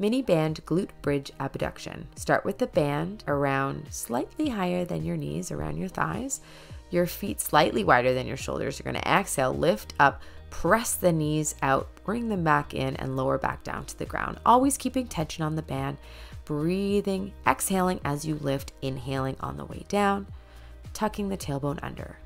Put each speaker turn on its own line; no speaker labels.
Mini band glute bridge abduction. Start with the band around slightly higher than your knees, around your thighs. Your feet slightly wider than your shoulders. You're going to exhale, lift up, press the knees out, bring them back in, and lower back down to the ground. Always keeping tension on the band. Breathing, exhaling as you lift, inhaling on the way down, tucking the tailbone under.